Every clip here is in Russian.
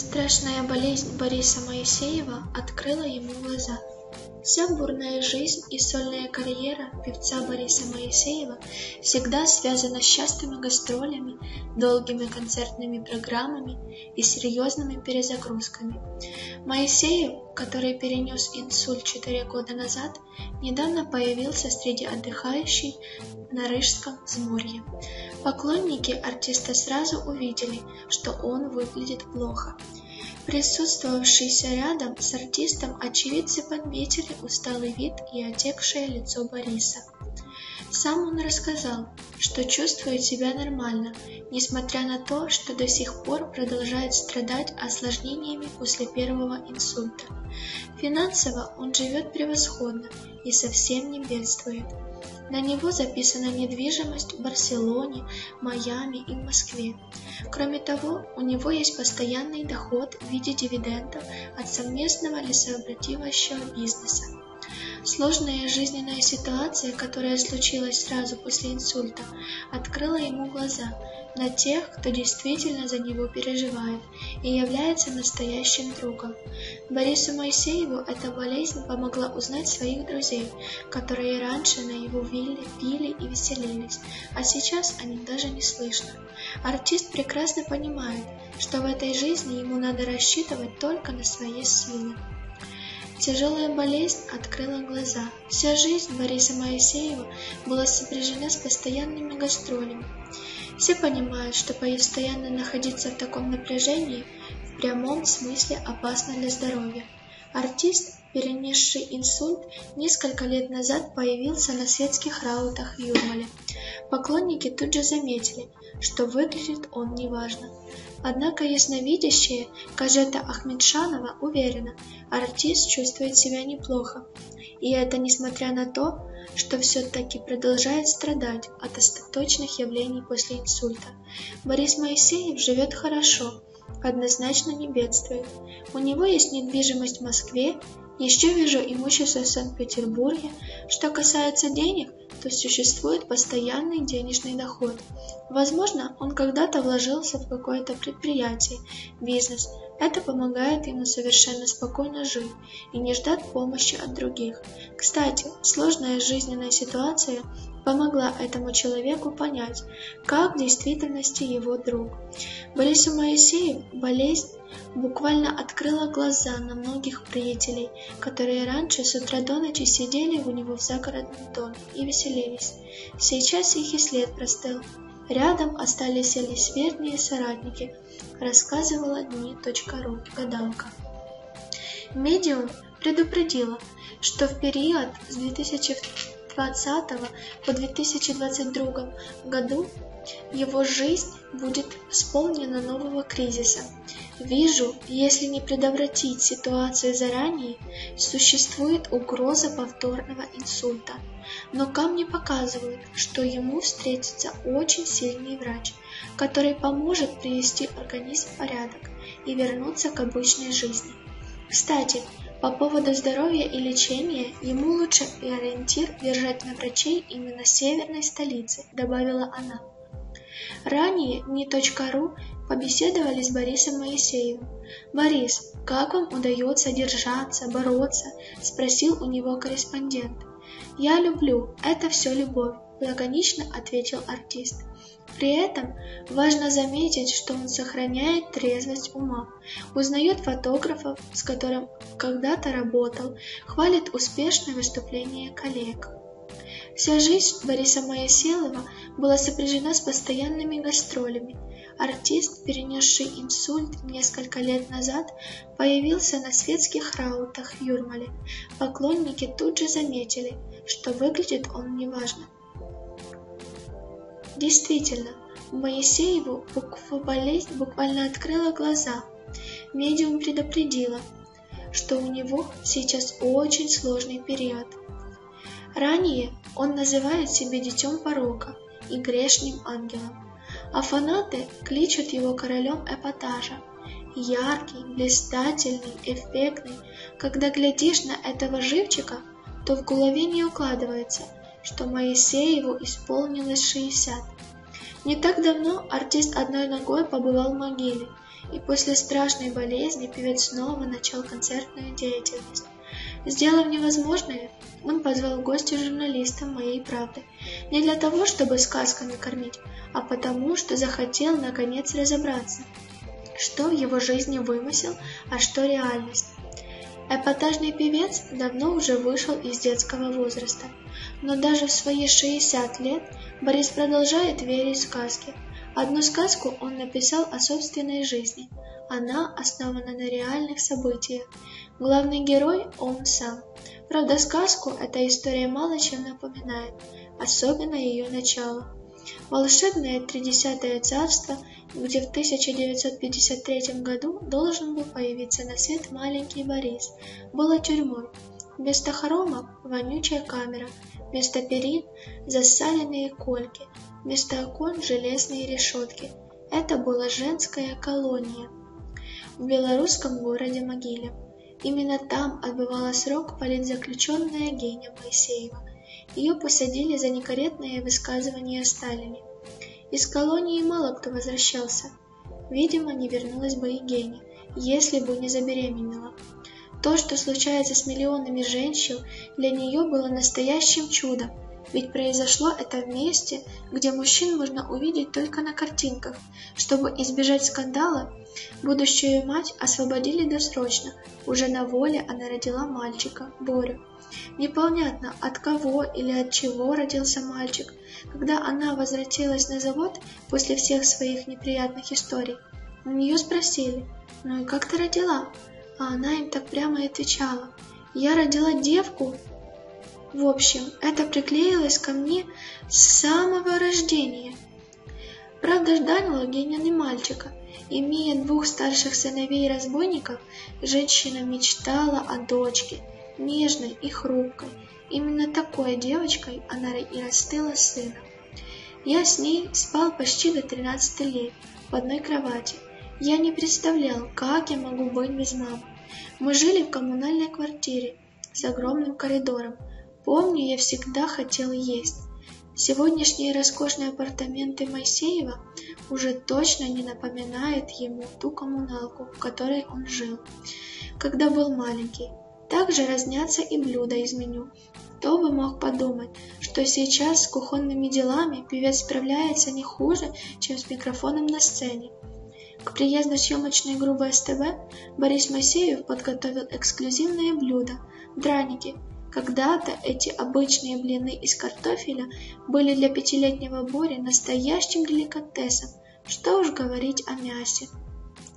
Страшная болезнь Бориса Моисеева открыла ему глаза. Вся бурная жизнь и сольная карьера певца Бориса Моисеева всегда связана с частыми гастролями, долгими концертными программами и серьезными перезагрузками. Моисеев, который перенес инсульт 4 года назад, недавно появился среди отдыхающих на Рижском взморье. Поклонники артиста сразу увидели, что он выглядит плохо – Присутствовавшие рядом с артистом очевидцы подметили усталый вид и отекшее лицо Бориса. Сам он рассказал, что чувствует себя нормально, несмотря на то, что до сих пор продолжает страдать осложнениями после первого инсульта. Финансово он живет превосходно и совсем не бедствует. На него записана недвижимость в Барселоне, Майами и Москве. Кроме того, у него есть постоянный доход в виде дивидендов от совместного лесообративающего бизнеса. Сложная жизненная ситуация, которая случилась сразу после инсульта, открыла ему глаза на тех, кто действительно за него переживает и является настоящим другом. Борису Моисееву эта болезнь помогла узнать своих друзей, которые раньше на его вилле пили и веселились, а сейчас о них даже не слышно. Артист прекрасно понимает, что в этой жизни ему надо рассчитывать только на свои силы. Тяжелая болезнь открыла глаза. Вся жизнь Бориса Моисеева была сопряжена с постоянными гастролями. Все понимают, что постоянно находиться в таком напряжении в прямом смысле опасно для здоровья. Артист, перенесший инсульт, несколько лет назад появился на светских раутах в Юрмале. Поклонники тут же заметили, что выглядит он неважно. Однако ясновидящая Кажета Ахмедшанова уверена, артист чувствует себя неплохо. И это несмотря на то, что все-таки продолжает страдать от остаточных явлений после инсульта. Борис Моисеев живет хорошо, однозначно не бедствует. У него есть недвижимость в Москве, еще вижу имущество в Санкт-Петербурге. Что касается денег, то существует постоянный денежный доход. Возможно, он когда-то вложился в какое-то предприятие, бизнес. Это помогает ему совершенно спокойно жить и не ждать помощи от других. Кстати, сложная жизненная ситуация помогла этому человеку понять, как в действительности его друг. Борису Моисеев болезнь буквально открыла глаза на многих приятелей, которые раньше с утра до ночи сидели у него в загородном доме и веселились. Сейчас их и след простыл. Рядом остались лишь верные соратники, рассказывала дни.ру гадалка. Медиум предупредила, что в период с 2020 по 2022 году его жизнь будет исполнена нового кризиса. Вижу, если не предотвратить ситуацию заранее, существует угроза повторного инсульта. Но камни показывают, что ему встретится очень сильный врач, который поможет привести организм в порядок и вернуться к обычной жизни. Кстати, по поводу здоровья и лечения, ему лучше и ориентир держать на врачей именно северной столицы, добавила она. Ранее не.ру побеседовали с Борисом Моисеевым. «Борис, как вам удается держаться, бороться?» – спросил у него корреспондент. «Я люблю, это все любовь», – лаконично ответил артист. При этом важно заметить, что он сохраняет трезвость ума, узнает фотографов, с которым когда-то работал, хвалит успешное выступление коллег. Вся жизнь Бориса Моисеева была сопряжена с постоянными гастролями. Артист, перенесший инсульт несколько лет назад, появился на светских раутах в Юрмале. Поклонники тут же заметили, что выглядит он неважно. Действительно, Моисееву болезнь буквально открыла глаза. Медиум предупредила, что у него сейчас очень сложный период. Ранее он называет себя детем порока и грешным ангелом, а фанаты кличут его королем эпатажа. Яркий, блистательный, эффектный. Когда глядишь на этого живчика, то в голове не укладывается, что Моисееву исполнилось 60. Не так давно артист одной ногой побывал в могиле и после страшной болезни певец снова начал концертную деятельность. Сделав невозможное, он позвал в гости журналиста «Моей правды» не для того, чтобы сказками кормить, а потому, что захотел наконец разобраться, что в его жизни вымысел, а что реальность. Эпатажный певец давно уже вышел из детского возраста, но даже в свои 60 лет Борис продолжает верить в сказки. Одну сказку он написал о собственной жизни. Она основана на реальных событиях. Главный герой – он сам. Правда, сказку эта история мало чем напоминает, особенно ее начало. Волшебное Тридесятое царство, где в 1953 году должен был появиться на свет маленький Борис, было тюрьмой. Вместо хоромов – вонючая камера, вместо перин – засаленные кольки, вместо окон – железные решетки. Это была женская колония в белорусском городе Могиле. Именно там отбывала срок политзаключенная Геня Моисеева. Ее посадили за некорректные высказывания о Сталине. Из колонии мало кто возвращался. Видимо, не вернулась бы и Геня, если бы не забеременела. То, что случается с миллионами женщин, для нее было настоящим чудом, ведь произошло это в месте, где мужчин можно увидеть только на картинках. Чтобы избежать скандала, будущую мать освободили досрочно. Уже на воле она родила мальчика, Борю. Непонятно, от кого или от чего родился мальчик. Когда она возвратилась на завод после всех своих неприятных историй, у нее спросили, ну и как ты родила? А она им так прямо и отвечала, я родила девку, в общем, это приклеилось ко мне с самого рождения. Правда, ждала Геняны мальчика. Имея двух старших сыновей-разбойников, женщина мечтала о дочке, нежной и хрупкой. Именно такой девочкой она и растила сына. Я с ней спал почти до 13 лет в одной кровати. Я не представлял, как я могу быть без мамы. Мы жили в коммунальной квартире с огромным коридором, Помню, я всегда хотел есть. Сегодняшние роскошные апартаменты Моисеева уже точно не напоминают ему ту коммуналку, в которой он жил, когда был маленький. Также разнятся и блюда из меню. Кто бы мог подумать, что сейчас с кухонными делами певец справляется не хуже, чем с микрофоном на сцене. К приезду съемочной группы СТБ Борис Моисеев подготовил эксклюзивные блюда – драники – когда-то эти обычные блины из картофеля были для пятилетнего Бори настоящим деликатесом, что уж говорить о мясе.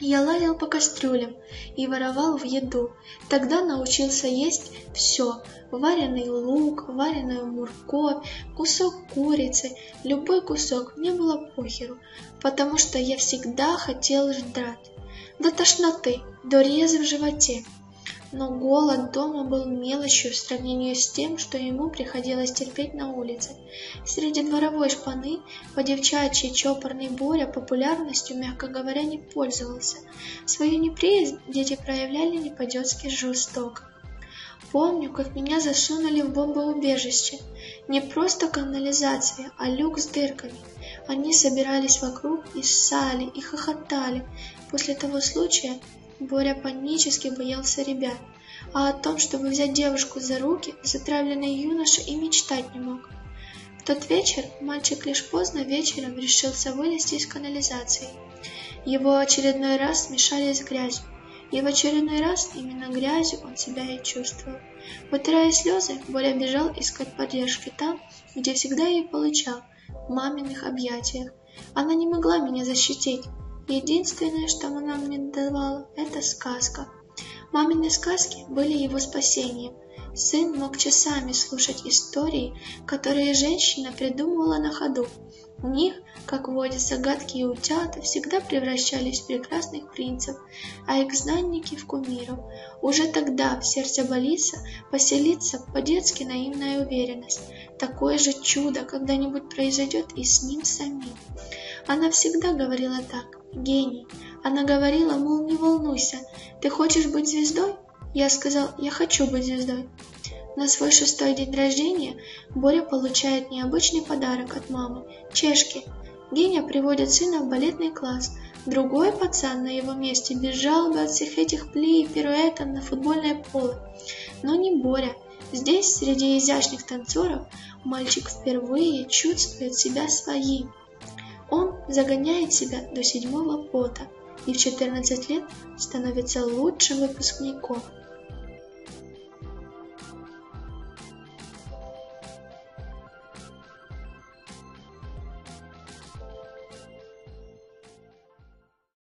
Я лазил по кастрюлям и воровал в еду. Тогда научился есть все. Вареный лук, вареную морковь, кусок курицы, любой кусок, мне было похеру, потому что я всегда хотел ждать. До тошноты, до резы в животе но голод дома был мелочью в сравнении с тем, что ему приходилось терпеть на улице. Среди дворовой шпаны по-девчачьи чопорный Боря популярностью, мягко говоря, не пользовался. Свою неприязнь дети проявляли не по-детски жестоко. Помню, как меня засунули в бомбоубежище. Не просто канализация, а люк с дырками. Они собирались вокруг и ссали, и хохотали. После того случая Боря панически боялся ребят, а о том, чтобы взять девушку за руки, затравленный юноша и мечтать не мог. В тот вечер мальчик лишь поздно вечером решился вылезти из канализации. Его очередной раз смешали с грязью, и в очередной раз именно грязью он себя и чувствовал. Вытирая слезы, Боря бежал искать поддержки там, где всегда ее получал, в маминых объятиях. Она не могла меня защитить, Единственное, что она мне давала, это сказка. Мамины сказки были его спасением. Сын мог часами слушать истории, которые женщина придумывала на ходу. В них, как водятся, гадкие утята всегда превращались в прекрасных принцев, а экзнанники в кумиров. Уже тогда в сердце Балиса поселится по-детски наивная уверенность. Такое же чудо когда-нибудь произойдет и с ним самим. Она всегда говорила так гений. Она говорила, мол, не волнуйся, ты хочешь быть звездой? Я сказал, я хочу быть звездой. На свой шестой день рождения Боря получает необычный подарок от мамы – чешки. Геня приводит сына в балетный класс. Другой пацан на его месте без жалобы от всех этих плей и пируэтов на футбольное поле. Но не Боря. Здесь, среди изящных танцоров, мальчик впервые чувствует себя своим загоняет себя до седьмого пота и в 14 лет становится лучшим выпускником.